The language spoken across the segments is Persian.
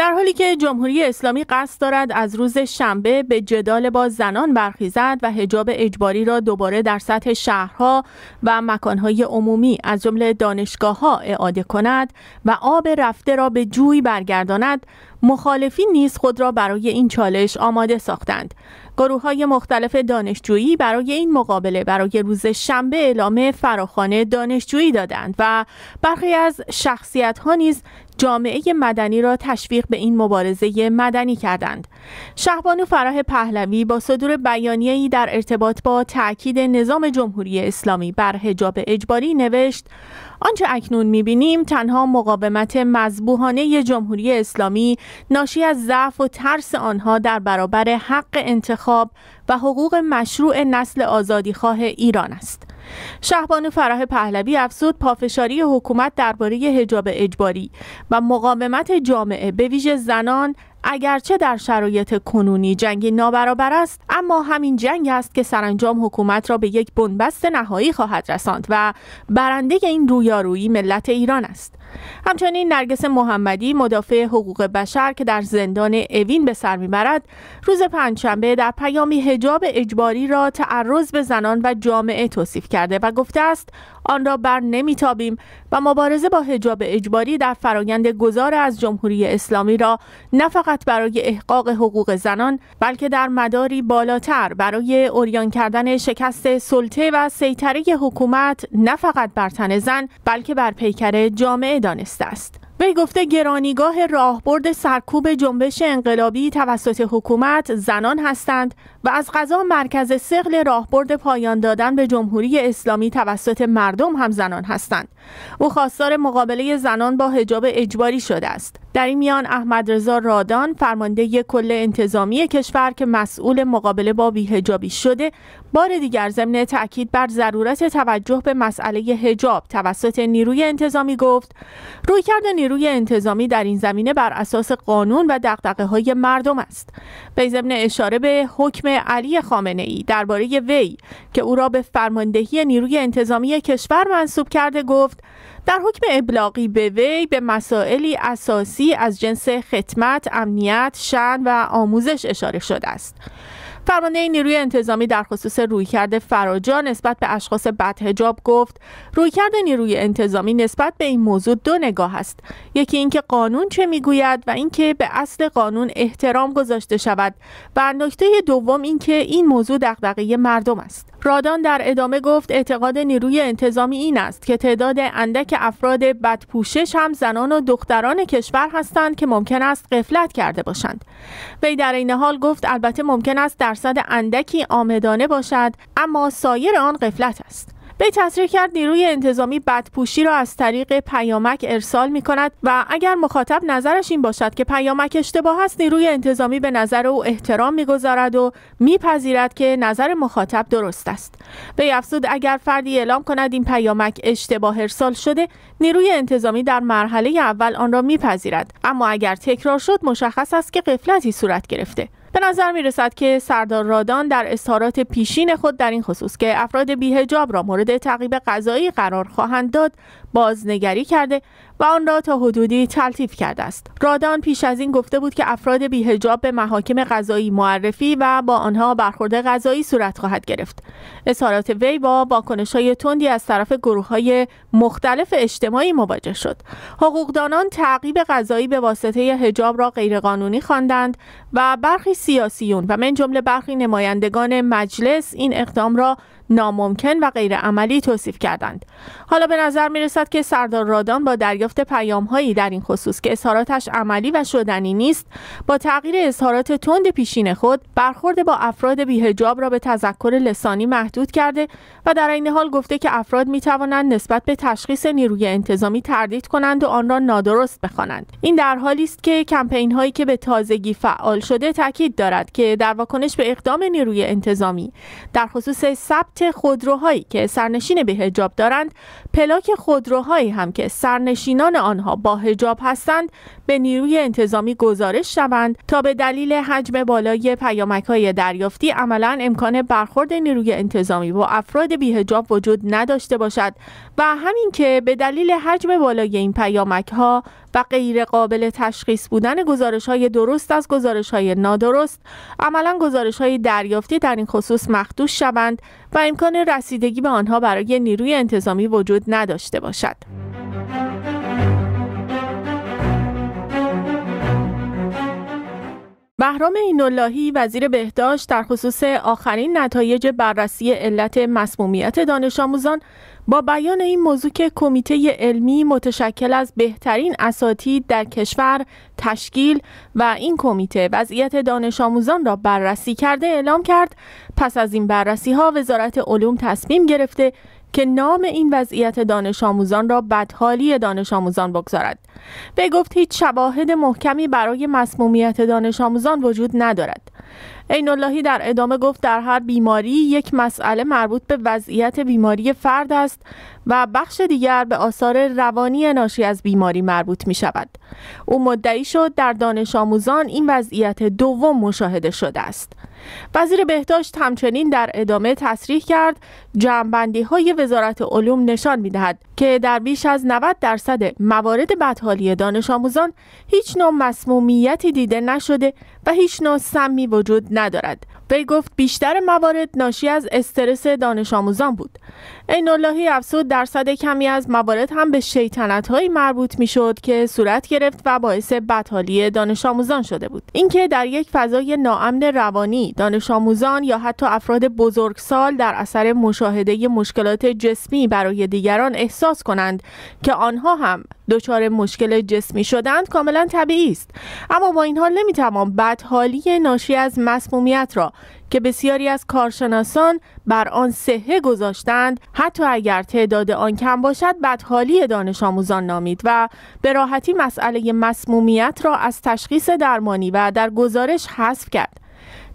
در حالی که جمهوری اسلامی قصد دارد از روز شنبه به جدال با زنان برخیزد و حجاب اجباری را دوباره در سطح شهرها و مکانهای عمومی از جمله دانشگاه ها اعاده کند و آب رفته را به جوی برگرداند مخالفین نیز خود را برای این چالش آماده ساختند. گروه های مختلف دانشجویی برای این مقابله برای روز شنبه اعلام فراخانه دانشجویی دادند و برخی از شخصیت ها نیز جامعه مدنی را تشویق به این مبارزه مدنی کردند. شهبانو فرح پهلوی با صدور بیانیه‌ای در ارتباط با تأکید نظام جمهوری اسلامی بر حجاب اجباری نوشت آنچه اکنون می‌بینیم تنها مقاومت مذبوحانه جمهوری اسلامی ناشی از ضعف و ترس آنها در برابر حق انتخاب و حقوق مشروع نسل آزادیخواه ایران است. شهبانو فرح پهلوی افزود پافشاری حکومت درباره حجاب اجباری و مقاومت جامعه به ویژه زنان اگرچه در شرایط کنونی جنگی نابرابر است اما همین جنگ است که سرانجام حکومت را به یک بنبست نهایی خواهد رساند و برنده این رویارویی ملت ایران است. همچنین نرگس محمدی مدافع حقوق بشر که در زندان اوین به سر می‌برد روز پنجشنبه در پیامی حجاب اجباری را تعرض به زنان و جامعه توصیف کرده و گفته است آن را بر نمیتابیم و مبارزه با حجاب اجباری در فرایند گذار از جمهوری اسلامی را نه فقط برای احقاق حقوق زنان بلکه در مداری بالاتر برای اوریان کردن شکست سلطه و سیطره حکومت نه فقط بر تن زن بلکه بر پیکر جامعه دانسته است. وی گفته گرانیگاه راهبرد سرکوب جنبش انقلابی توسط حکومت زنان هستند و از غذا مرکز سقل راهبرد پایان دادن به جمهوری اسلامی توسط مردم هم زنان هستند. او خواستار مقابله زنان با حجاب اجباری شده است. در این میان احمد رضا رادان فرمانده کل انتظامی کشور که مسئول مقابله با بیهجابی شده بار دیگر ضمن تاکید بر ضرورت توجه به مسئله حجاب توسط نیروی انتظامی گفت رویکرد نیروی انتظامی در این زمینه بر اساس قانون و دقدقه های مردم است. به ضمن اشاره به حکم علی خامنه ای درباره وی که او را به فرماندهی نیروی انتظامی کشور منصوب کرده گفت در حکم ابلاغی به وی به مسائلی اساسی از جنس خدمت، امنیت، شن و آموزش اشاره شده است. فرمانده نیروی انتظامی در خصوص رویکرد فراجا نسبت به اشخاص بدهجاب گفت رویکرد نیروی انتظامی نسبت به این موضوع دو نگاه است یکی اینکه قانون چه می‌گوید و اینکه به اصل قانون احترام گذاشته شود و نکته دوم اینکه این موضوع دغدغه مردم است رادان در ادامه گفت اعتقاد نیروی انتظامی این است که تعداد اندک افراد بدپوشش هم زنان و دختران کشور هستند که ممکن است قفلت کرده باشند. وی در این حال گفت البته ممکن است درصد اندکی آمدانه باشد اما سایر آن قفلت است. به تصریح کرد نیروی انتظامی بدپوشی را از طریق پیامک ارسال می کند و اگر مخاطب نظرش این باشد که پیامک اشتباه است نیروی انتظامی به نظر او احترام می‌گذارد و میپذیرد که نظر مخاطب درست است. به افزود اگر فردی اعلام کند این پیامک اشتباه ارسال شده نیروی انتظامی در مرحله اول آن را میپذیرد. اما اگر تکرار شد مشخص است که قفلتی صورت گرفته. به نظر می رسد که سردار رادان در اظهارات پیشین خود در این خصوص که افراد بیهجاب را مورد تعقیب قضایی قرار خواهند داد بازنگری کرده و آن را تا حدودی تلطیف کرده است. رادان پیش از این گفته بود که افراد بیهجاب به محاکم قضایی معرفی و با آنها برخورد قضایی صورت خواهد گرفت. اظهارات وی با واکنش های تندی از طرف گروه های مختلف اجتماعی مواجه شد. حقوقدانان تعقیب قضایی به واسطه حجاب را غیرقانونی خواندند و برخی سیاسیون و من جمله برخی نمایندگان مجلس این اقدام را ناممکن و غیر عملی توصیف کردند. حالا به نظر می رسد که سردار رادان با دریافت پیام هایی در این خصوص که اظهاراتش عملی و شدنی نیست با تغییر اظهارات تند پیشین خود برخورد با افراد بیهجاب را به تذکر لسانی محدود کرده و در این حال گفته که افراد می توانند نسبت به تشخیص نیروی انتظامی تردید کنند و آن را نادرست بخوانند. این در حالی است که کمپین هایی که به تازگی فعال شده تاکید دارد که در واکنش به اقدام نیروی انتظامی در خصوص ثبت البته خودروهایی که سرنشین به هجاب دارند پلاک خودروهایی هم که سرنشینان آنها با هجاب هستند به نیروی انتظامی گزارش شوند تا به دلیل حجم بالای پیامک های دریافتی عملا امکان برخورد نیروی انتظامی با افراد بیهجاب وجود نداشته باشد و همین که به دلیل حجم بالای این پیامک ها و غیر قابل تشخیص بودن گزارش های درست از گزارش های نادرست عملا گزارش های دریافتی در این خصوص مخدوش شوند و امکان رسیدگی به آنها برای نیروی انتظامی وجود نداشته باشد. بهرام ایناللهی وزیر بهداشت در خصوص آخرین نتایج بررسی علت مسمومیت دانش آموزان با بیان این موضوع که کمیته علمی متشکل از بهترین اساتید در کشور تشکیل و این کمیته وضعیت دانش آموزان را بررسی کرده اعلام کرد پس از این بررسی ها وزارت علوم تصمیم گرفته که نام این وضعیت دانش آموزان را بدحالی دانش آموزان بگذارد. به گفت هیچ شواهد محکمی برای مسمومیت دانش آموزان وجود ندارد. عین اللهی در ادامه گفت در هر بیماری یک مسئله مربوط به وضعیت بیماری فرد است و بخش دیگر به آثار روانی ناشی از بیماری مربوط می شود. او مدعی شد در دانش آموزان این وضعیت دوم مشاهده شده است. وزیر بهداشت همچنین در ادامه تصریح کرد جمعبندی های وزارت علوم نشان می دهد که در بیش از 90 درصد موارد بدحالی دانش آموزان هیچ نوع مسمومیتی دیده نشده و هیچ نوع سمی وجود ندارد وی گفت بیشتر موارد ناشی از استرس دانش آموزان بود. این اللهی افسود درصد کمی از موارد هم به شیطنت هایی مربوط می شد که صورت گرفت و باعث بدحالی دانش آموزان شده بود. اینکه در یک فضای ناامن روانی دانش آموزان یا حتی افراد بزرگسال در اثر مشاهده مشکلات جسمی برای دیگران احساس کنند که آنها هم دچار مشکل جسمی شدند کاملا طبیعی است اما با این حال نمی‌توان بدحالی ناشی از مسمومیت را که بسیاری از کارشناسان بر آن صحه گذاشتند حتی اگر تعداد آن کم باشد بدحالی دانش آموزان نامید و به راحتی مسئله مسمومیت را از تشخیص درمانی و در گزارش حذف کرد.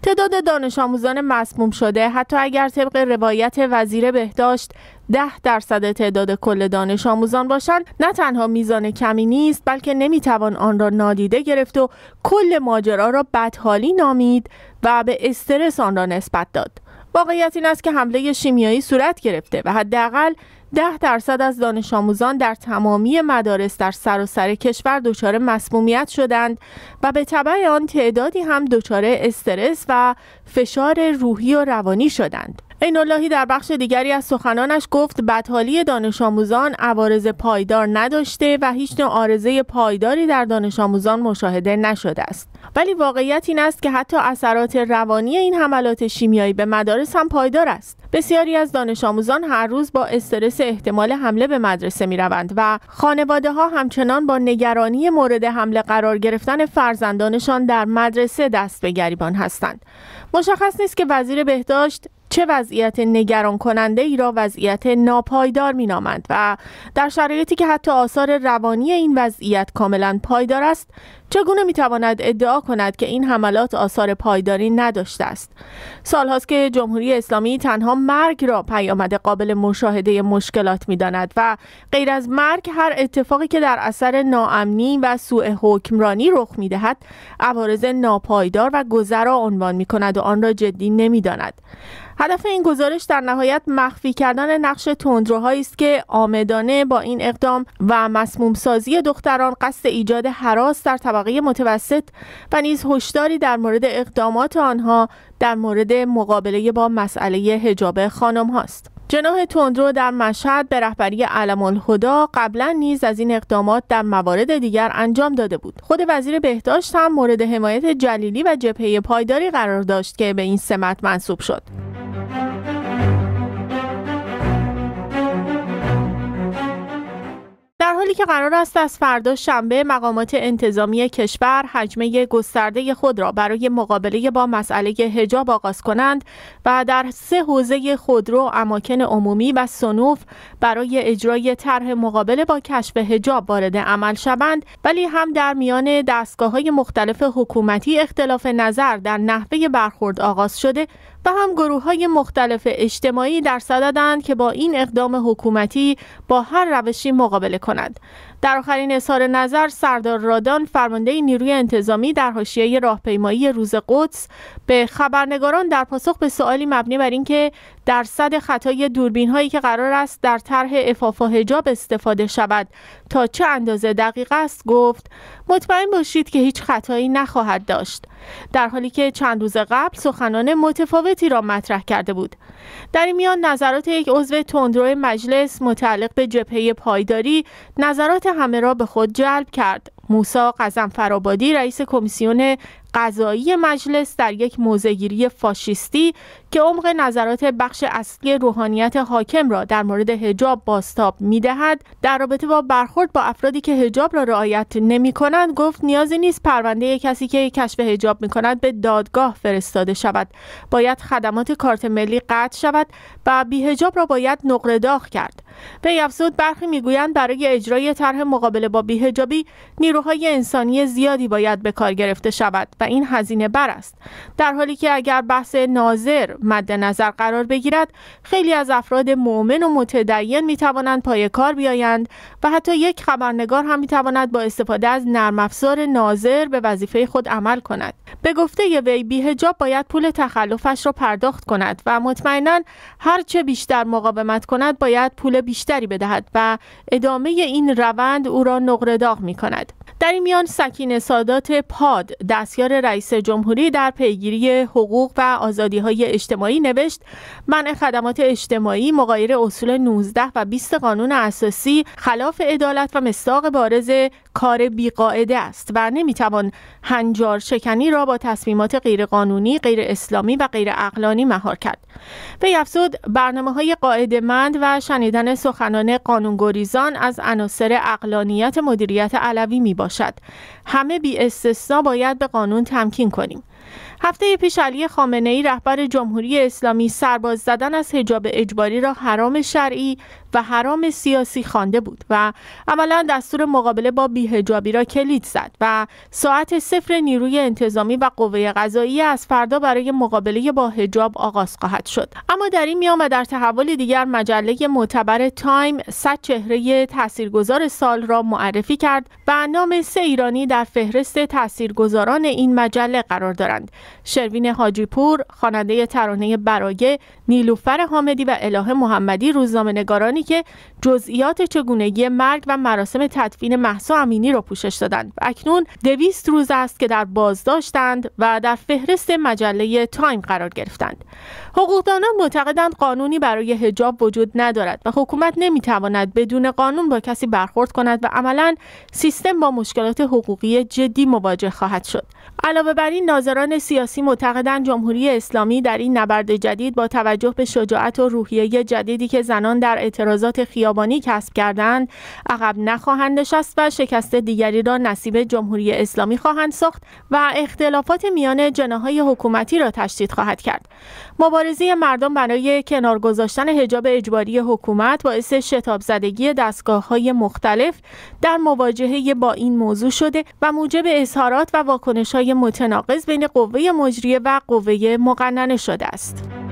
تعداد دانش آموزان مسموم شده حتی اگر طبق روایت وزیر بهداشت ده درصد تعداد کل دانش آموزان باشند نه تنها میزان کمی نیست بلکه نمی‌توان آن را نادیده گرفت و کل ماجرا را بدحالی نامید و به استرس آن را نسبت داد. واقعیت این است که حمله شیمیایی صورت گرفته و حداقل ده درصد از دانش آموزان در تمامی مدارس در سراسر سر کشور دچار مسمومیت شدند و به طبع آن تعدادی هم دچار استرس و فشار روحی و روانی شدند. این اللهی در بخش دیگری از سخنانش گفت بدحالی دانش آموزان عوارض پایدار نداشته و هیچ نوع آرزه پایداری در دانش آموزان مشاهده نشده است. ولی واقعیت این است که حتی اثرات روانی این حملات شیمیایی به مدارس هم پایدار است. بسیاری از دانش آموزان هر روز با استرس احتمال حمله به مدرسه می روند و خانواده ها همچنان با نگرانی مورد حمله قرار گرفتن فرزندانشان در مدرسه دست به گریبان هستند. مشخص نیست که وزیر بهداشت چه وضعیت نگران کننده ای را وضعیت ناپایدار می نامند و در شرایطی که حتی آثار روانی این وضعیت کاملا پایدار است چگونه می تواند ادعا کند که این حملات آثار پایداری نداشته است سالهاست که جمهوری اسلامی تنها مرگ را پیامد قابل مشاهده مشکلات می داند و غیر از مرگ هر اتفاقی که در اثر ناامنی و سوء حکمرانی رخ می دهد عوارض ناپایدار و گذرا عنوان می کند و آن را جدی نمی داند. هدف این گزارش در نهایت مخفی کردن نقش تندروهایی است که آمدانه با این اقدام و مسموم سازی دختران قصد ایجاد حراس در طبقه متوسط و نیز هشداری در مورد اقدامات آنها در مورد مقابله با مسئله حجاب خانم هاست. جناح تندرو در مشهد به رهبری علم الهدا قبلا نیز از این اقدامات در موارد دیگر انجام داده بود خود وزیر بهداشت هم مورد حمایت جلیلی و جبهه پایداری قرار داشت که به این سمت منصوب شد حالی که قرار است از فردا شنبه مقامات انتظامی کشور حجمه گسترده خود را برای مقابله با مسئله حجاب آغاز کنند و در سه حوزه خودرو، اماکن عمومی و سنوف برای اجرای طرح مقابله با کشف حجاب وارد عمل شوند ولی هم در میان دستگاه های مختلف حکومتی اختلاف نظر در نحوه برخورد آغاز شده و هم گروه های مختلف اجتماعی در صددند که با این اقدام حکومتی با هر روشی مقابله کنند. در آخرین اظهار نظر سردار رادان فرمانده نیروی انتظامی در حاشیه راهپیمایی روز قدس به خبرنگاران در پاسخ به سوالی مبنی بر اینکه درصد خطای دوربین هایی که قرار است در طرح افاف و حجاب استفاده شود. تا چه اندازه دقیق است؟ گفت مطمئن باشید که هیچ خطایی نخواهد داشت. در حالی که چند روز قبل سخنان متفاوتی را مطرح کرده بود. در این میان نظرات یک عضو تندرو مجلس متعلق به جبهه پایداری نظرات همه را به خود جلب کرد. موسا قزم فرابادی رئیس کمیسیون قضایی مجلس در یک موزگیری فاشیستی که عمق نظرات بخش اصلی روحانیت حاکم را در مورد هجاب باستاب می‌دهد در رابطه با برخورد با افرادی که هجاب را رعایت نمی کنند گفت نیازی نیست پرونده کسی که کشف هجاب می کند به دادگاه فرستاده شود. باید خدمات کارت ملی قطع شود و بیهجاب را باید نقره داغ کرد. به افزود برخی می‌گویند برای اجرای طرح مقابله با بیهجابی نیروهای انسانی زیادی باید به کار گرفته شود و این هزینه بر است در حالی که اگر بحث ناظر مد نظر قرار بگیرد خیلی از افراد مؤمن و متدین می توانند پای کار بیایند و حتی یک خبرنگار هم می تواند با استفاده از نرم افزار ناظر به وظیفه خود عمل کند به گفته وی بیهجاب باید پول تخلفش را پرداخت کند و مطمئنا هرچه بیشتر مقاومت کند باید پول بیشتری بدهد و ادامه این روند او را نقره داغ می کند. در این میان سکین سادات پاد دستیار رئیس جمهوری در پیگیری حقوق و آزادی های اجتماعی نوشت منع خدمات اجتماعی مقایر اصول 19 و 20 قانون اساسی خلاف عدالت و مستاق بارز کار بیقاعده است و نمی‌توان هنجار شکنی را با تصمیمات غیرقانونی، غیر اسلامی و غیر اقلانی مهار کرد. به افزود برنامه های قاعدمند و شنیدن سخنان قانونگریزان از عناصر اقلانیت مدیریت علوی می باشد. همه بی استثنا باید به قانون تمکین کنیم. هفته پیش علی خامنه ای رهبر جمهوری اسلامی سرباز زدن از حجاب اجباری را حرام شرعی و حرام سیاسی خوانده بود و عملا دستور مقابله با بیهجابی را کلید زد و ساعت صفر نیروی انتظامی و قوه قضایی از فردا برای مقابله با حجاب آغاز خواهد شد. اما در این میان و در تحول دیگر مجله معتبر تایم صد چهره تاثیرگذار سال را معرفی کرد و نام سه ایرانی در فهرست تاثیرگذاران این مجله قرار دارند شروین حاجی پور خواننده ترانه برایه نیلوفر حامدی و اله محمدی روزنامه نگارانی که جزئیات چگونگی مرگ و مراسم تدفین محسا امینی را پوشش دادند. اکنون دویست روز است که در بازداشتند و در فهرست مجله تایم قرار گرفتند. حقوقدانان معتقدند قانونی برای حجاب وجود ندارد و حکومت نمی‌تواند بدون قانون با کسی برخورد کند و عملا سیستم با مشکلات حقوقی جدی مواجه خواهد شد. علاوه بر این ناظران سیاسی معتقدند جمهوری اسلامی در این نبرد جدید با توجه به شجاعت و روحیه جدیدی که زنان در اعتراضات خیابانی کسب کردند عقب نخواهند نشست و شکست دیگری را نصیب جمهوری اسلامی خواهند ساخت و اختلافات میان جناهای حکومتی را تشدید خواهد کرد. مبارزه مردم برای کنار گذاشتن حجاب اجباری حکومت باعث شتاب زدگی دستگاه های مختلف در مواجهه با این موضوع شده و موجب اظهارات و واکنش های متناقض بین قوه مجریه و قوه مقننه شده است.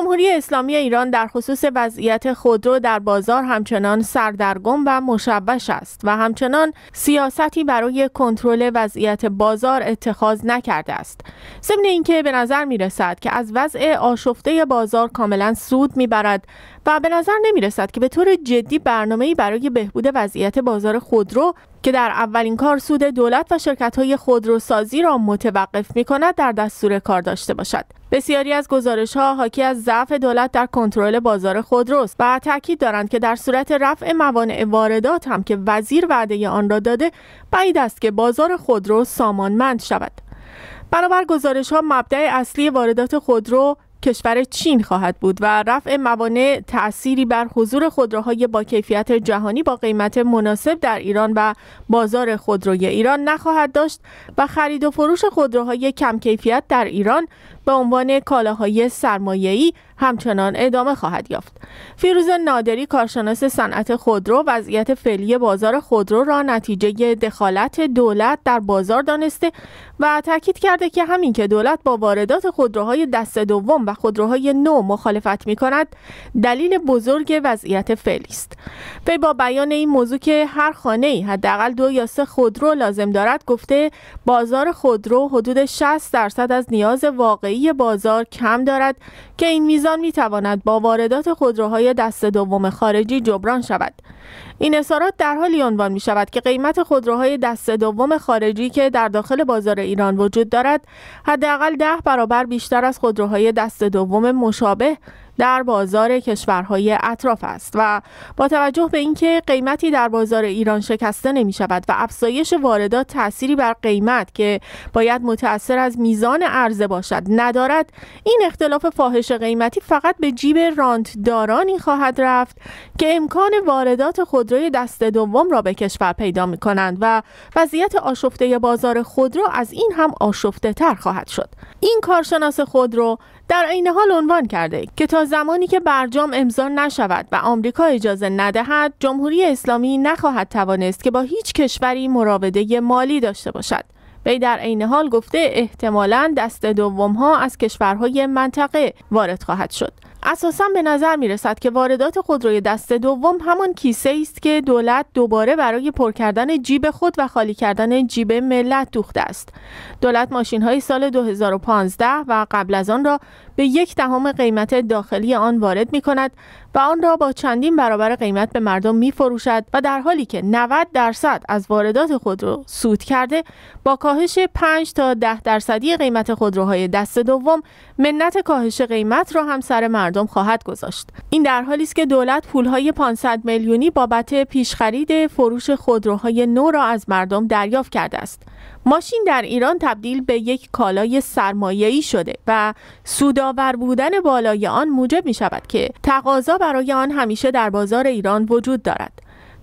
جمهوری اسلامی ایران در خصوص وضعیت خودرو در بازار همچنان سردرگم و مشوش است و همچنان سیاستی برای کنترل وضعیت بازار اتخاذ نکرده است. ضمن اینکه به نظر می رسد که از وضع آشفته بازار کاملا سود می‌برد و به نظر نمی رسد که به طور جدی برنامه‌ای برای بهبود وضعیت بازار خودرو که در اولین کار سود دولت و شرکت های خودروسازی را متوقف می کند در دستور کار داشته باشد. بسیاری از گزارش ها حاکی از ضعف دولت در کنترل بازار خودروست و تاکید دارند که در صورت رفع موانع واردات هم که وزیر وعده آن را داده بعید است که بازار خودرو سامانمند شود. بنابر گزارش ها مبدع اصلی واردات خودرو کشور چین خواهد بود و رفع موانع تأثیری بر حضور خودروهای با کیفیت جهانی با قیمت مناسب در ایران و بازار خودروی ایران نخواهد داشت و خرید و فروش خودروهای کم کیفیت در ایران به عنوان کالاهای سرمایه‌ای همچنان ادامه خواهد یافت. فیروز نادری کارشناس صنعت خودرو وضعیت فعلی بازار خودرو را نتیجه دخالت دولت در بازار دانسته و تاکید کرده که همین که دولت با واردات خودروهای دست دوم و خودروهای نو مخالفت می کند دلیل بزرگ وضعیت فعلی است. وی با بیان این موضوع که هر خانه ای حداقل دو یا سه خودرو لازم دارد گفته بازار خودرو حدود 60 درصد از نیاز واقعی بازار کم دارد که این میزان می تواند با واردات خودروهای دست دوم خارجی جبران شود. این اظهارات در حالی عنوان می شود که قیمت خودروهای دست دوم خارجی که در داخل بازار ایران وجود دارد حداقل ده برابر بیشتر از خودروهای دست دوم مشابه در بازار کشورهای اطراف است و با توجه به اینکه قیمتی در بازار ایران شکسته نمی شود و افزایش واردات تأثیری بر قیمت که باید متأثر از میزان عرضه باشد ندارد این اختلاف فاحش قیمتی فقط به جیب رانتدارانی خواهد رفت که امکان واردات خودروی دست دوم را به کشور پیدا می کنند و وضعیت آشفته بازار خودرو از این هم آشفته تر خواهد شد. این کارشناس خودرو در عین حال عنوان کرده که تا زمانی که برجام امضا نشود و آمریکا اجازه ندهد جمهوری اسلامی نخواهد توانست که با هیچ کشوری مراوده مالی داشته باشد. وی در عین حال گفته احتمالا دست دوم ها از کشورهای منطقه وارد خواهد شد. اساسا به نظر می رسد که واردات خودروی دست دوم همان کیسه است که دولت دوباره برای پر کردن جیب خود و خالی کردن جیب ملت دوخته است. دولت ماشین های سال 2015 و قبل از آن را به یک دهم قیمت داخلی آن وارد می کند و آن را با چندین برابر قیمت به مردم می فروشد و در حالی که 90 درصد از واردات خودرو سود کرده با کاهش 5 تا 10 درصدی قیمت خودروهای دست دوم منت کاهش قیمت را هم سر مردم خواهد گذاشت. این در حالی است که دولت پولهای 500 میلیونی بابت پیشخرید فروش خودروهای نو را از مردم دریافت کرده است. ماشین در ایران تبدیل به یک کالای سرمایه‌ای شده و سودآور بودن بالای آن موجب می شود که تقاضا برای آن همیشه در بازار ایران وجود دارد.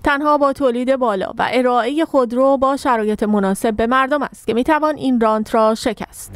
تنها با تولید بالا و ارائه خودرو با شرایط مناسب به مردم است که می توان این رانت را شکست.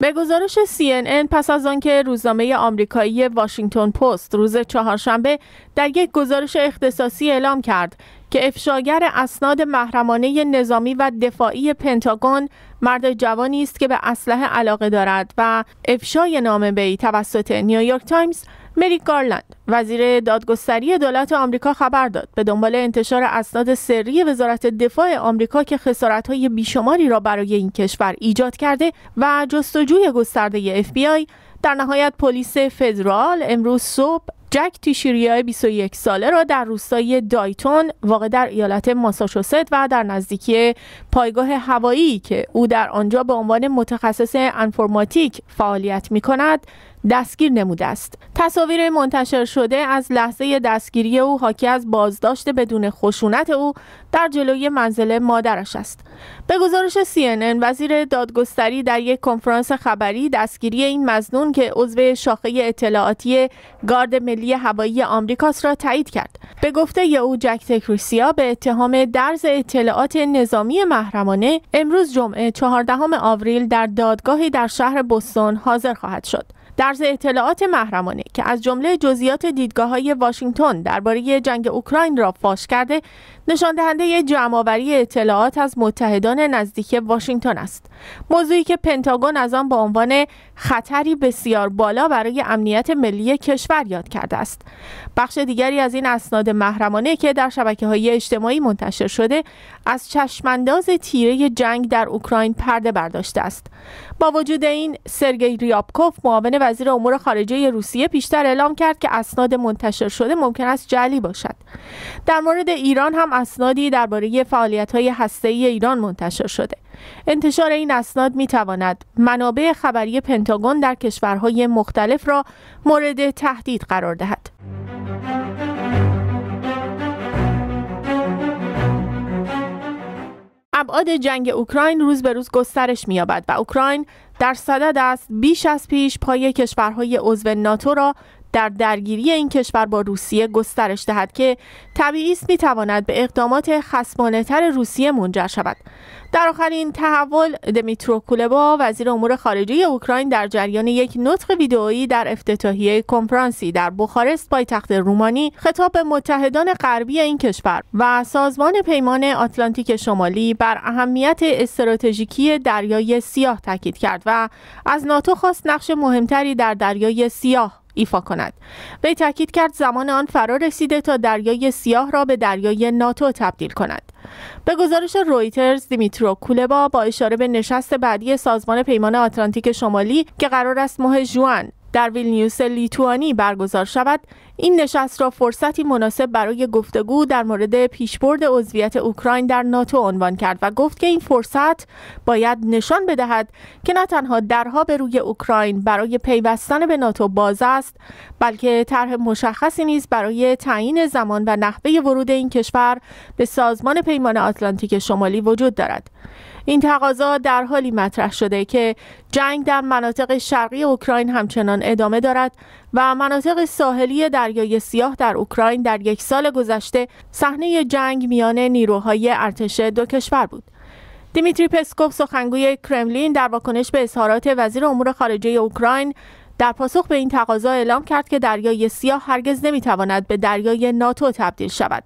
به گزارش CNN پس از آنکه روزنامه آمریکایی واشنگتن پست روز چهارشنبه در یک گزارش اختصاصی اعلام کرد که افشاگر اسناد محرمانه نظامی و دفاعی پنتاگون مرد جوانی است که به اسلحه علاقه دارد و افشای نام وی توسط نیویورک تایمز مریک گارلند وزیر دادگستری دولت آمریکا خبر داد. به دنبال انتشار اسناد سری وزارت دفاع آمریکا که خسارت‌های بیشماری را برای این کشور ایجاد کرده و جستجوی گسترده FBI در نهایت پلیس فدرال امروز صبح جک تیشیریای 21 ساله را در روستای دایتون واقع در ایالت ماساچوست و در نزدیکی پایگاه هوایی که او در آنجا به عنوان متخصص انفرماتیک فعالیت می کند دستگیر نموده است. تصاویر منتشر شده از لحظه دستگیری او حاکی از بازداشت بدون خشونت او در جلوی منزل مادرش است. به گزارش CNN وزیر دادگستری در یک کنفرانس خبری دستگیری این مزنون که عضو شاخه اطلاعاتی گارد ملی هوایی آمریکاست را تایید کرد. به گفته او جک تکریسیا به اتهام درز اطلاعات نظامی محرمانه امروز جمعه 14 آوریل در دادگاهی در شهر بوستون حاضر خواهد شد. درز اطلاعات محرمانه که از جمله جزئیات دیدگاه های واشنگتن درباره جنگ اوکراین را فاش کرده نشان دهنده جمعآوری اطلاعات از متحدان نزدیک واشنگتن است. موضوعی که پنتاگون از آن به عنوان خطری بسیار بالا برای امنیت ملی کشور یاد کرده است. بخش دیگری از این اسناد محرمانه که در شبکه های اجتماعی منتشر شده از چشمانداز تیره جنگ در اوکراین پرده برداشته است. با وجود این سرگئی ریابکوف معاون وزیر امور خارجه روسیه پیشتر اعلام کرد که اسناد منتشر شده ممکن است جعلی باشد. در مورد ایران هم اسنادی درباره فعالیت‌های هسته‌ای ایران منتشر شده. انتشار این اسناد می تواند منابع خبری پنتاگون در کشورهای مختلف را مورد تهدید قرار دهد. ابعاد جنگ اوکراین روز به روز گسترش می‌یابد و اوکراین در صدد است بیش از پیش پای کشورهای عضو ناتو را در درگیری این کشور با روسیه گسترش دهد که طبیعی است می‌تواند به اقدامات خصمانه تر روسیه منجر شود در آخرین تحول دمیترو کولبا وزیر امور خارجه اوکراین در جریان یک نطق ویدئویی در افتتاحیه کنفرانسی در بخارست پایتخت رومانی خطاب به متحدان غربی این کشور و سازمان پیمان آتلانتیک شمالی بر اهمیت استراتژیکی دریای سیاه تاکید کرد و از ناتو خواست نقش مهمتری در دریای سیاه ایفا کند. وی تاکید کرد زمان آن فرا رسیده تا دریای سیاه را به دریای ناتو تبدیل کند. به گزارش رویترز دیمیترو کولبا با اشاره به نشست بعدی سازمان پیمان آتلانتیک شمالی که قرار است ماه ژوئن در ویلنیوس لیتوانی برگزار شود این نشست را فرصتی مناسب برای گفتگو در مورد پیشبرد عضویت اوکراین در ناتو عنوان کرد و گفت که این فرصت باید نشان بدهد که نه تنها درها به روی اوکراین برای پیوستن به ناتو باز است بلکه طرح مشخصی نیز برای تعیین زمان و نحوه ورود این کشور به سازمان پیمان آتلانتیک شمالی وجود دارد. این تقاضا در حالی مطرح شده که جنگ در مناطق شرقی اوکراین همچنان ادامه دارد و مناطق ساحلی دریای سیاه در اوکراین در یک سال گذشته صحنه جنگ میان نیروهای ارتش دو کشور بود. دیمیتری پسکوف سخنگوی کرملین در واکنش به اظهارات وزیر امور خارجه اوکراین در پاسخ به این تقاضا اعلام کرد که دریای سیاه هرگز نمی‌تواند به دریای ناتو تبدیل شود.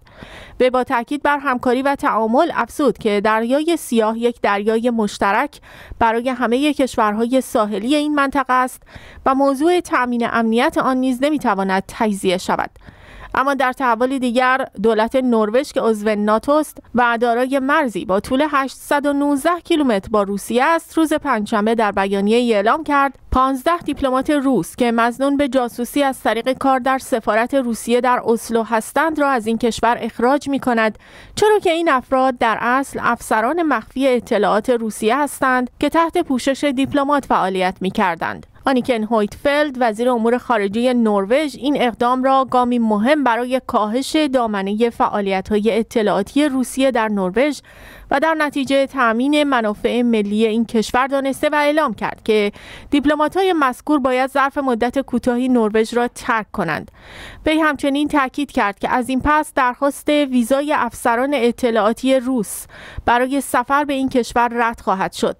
به با تاکید بر همکاری و تعامل افزود که دریای سیاه یک دریای مشترک برای همه کشورهای ساحلی این منطقه است و موضوع تأمین امنیت آن نیز نمی‌تواند تجزیه شود. اما در تحولی دیگر دولت نروژ که عضو ناتو است و دارای مرزی با طول 819 کیلومتر با روسیه است روز پنجشنبه در بیانیه اعلام کرد 15 دیپلمات روس که مزنون به جاسوسی از طریق کار در سفارت روسیه در اسلو هستند را از این کشور اخراج می کند چرا که این افراد در اصل افسران مخفی اطلاعات روسیه هستند که تحت پوشش دیپلمات فعالیت می کردند. آنیکن هویتفلد وزیر امور خارجه نروژ این اقدام را گامی مهم برای کاهش دامنه فعالیت‌های اطلاعاتی روسیه در نروژ و در نتیجه تأمین منافع ملی این کشور دانسته و اعلام کرد که های مذکور باید ظرف مدت کوتاهی نروژ را ترک کنند. وی همچنین تاکید کرد که از این پس درخواست ویزای افسران اطلاعاتی روس برای سفر به این کشور رد خواهد شد.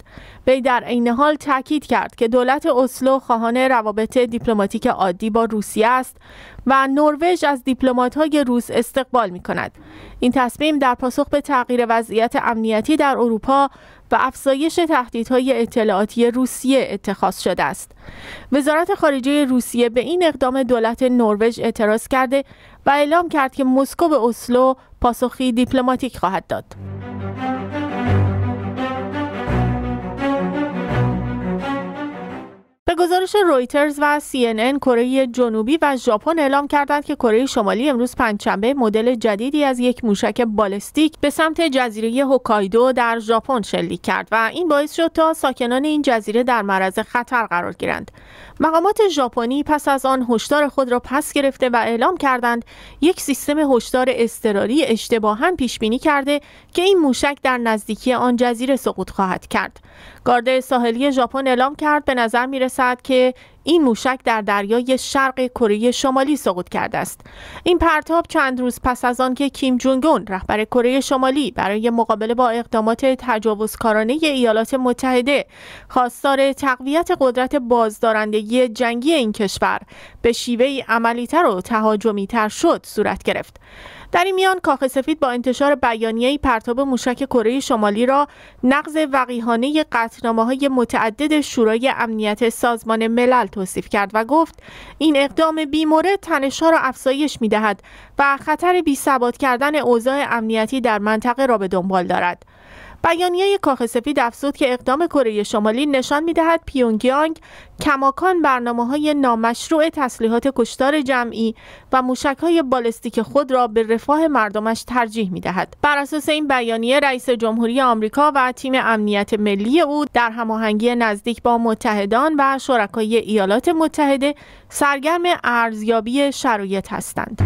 وی در عین حال تاکید کرد که دولت اسلو خواهان روابط دیپلماتیک عادی با روسیه است و نروژ از های روس استقبال می کند. این تصمیم در پاسخ به تغییر وضعیت امنیتی در اروپا و افزایش تهدیدهای اطلاعاتی روسیه اتخاذ شده است. وزارت خارجه روسیه به این اقدام دولت نروژ اعتراض کرده و اعلام کرد که مسکو به اسلو پاسخی دیپلماتیک خواهد داد. به گزارش رویترز و CNN کره جنوبی و ژاپن اعلام کردند که کره شمالی امروز پنجشنبه مدل جدیدی از یک موشک بالستیک به سمت جزیره هوکایدو در ژاپن شلیک کرد و این باعث شد تا ساکنان این جزیره در معرض خطر قرار گیرند. مقامات ژاپنی پس از آن هشدار خود را پس گرفته و اعلام کردند یک سیستم هشدار اضطراری اشتباها پیش بینی کرده که این موشک در نزدیکی آن جزیره سقوط خواهد کرد. گارد ساحلی ژاپن اعلام کرد به نظر می رسد که این موشک در دریای شرق کره شمالی سقوط کرده است. این پرتاب چند روز پس از آنکه کیم جونگ اون رهبر کره شمالی برای مقابله با اقدامات تجاوزکارانه ایالات متحده خواستار تقویت قدرت بازدارندگی جنگی این کشور به شیوه عملیتر و تهاجمیتر شد صورت گرفت. در این میان کاخ سفید با انتشار بیانیه پرتاب موشک کره شمالی را نقض وقیحانه قطعنامه های متعدد شورای امنیت سازمان ملل توصیف کرد و گفت این اقدام بیمورد تنشها را افزایش می دهد و خطر بی کردن اوضاع امنیتی در منطقه را به دنبال دارد. بیانیه کاخ سفید افزود که اقدام کره شمالی نشان می‌دهد پیونگیانگ کماکان برنامه های نامشروع تسلیحات کشتار جمعی و موشک های بالستیک خود را به رفاه مردمش ترجیح می دهد. بر اساس این بیانیه رئیس جمهوری آمریکا و تیم امنیت ملی او در هماهنگی نزدیک با متحدان و شرکای ایالات متحده سرگرم ارزیابی شرایط هستند.